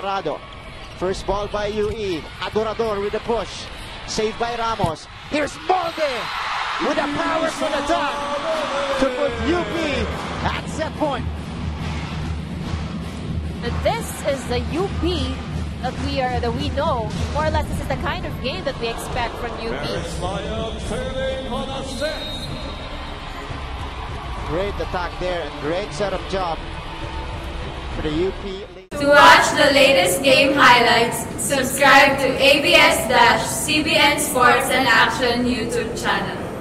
Rado. First ball by UE. Adorador with the push. Saved by Ramos. Here's Molde with a powerful attack to put UP at set point. This is the UP that we are that we know. More or less, this is the kind of game that we expect from UP. Great attack there and great setup job for the UP. To watch the latest game highlights, subscribe to ABS-CBN Sports and Action YouTube channel.